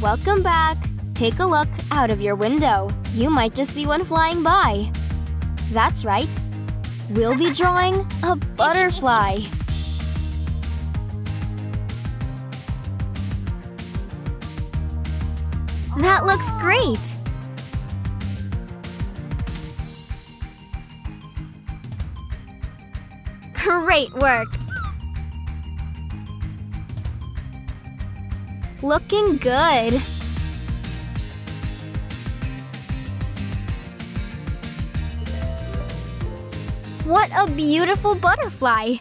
Welcome back. Take a look out of your window. You might just see one flying by. That's right. We'll be drawing a butterfly. That looks great! Great work! Looking good! What a beautiful butterfly!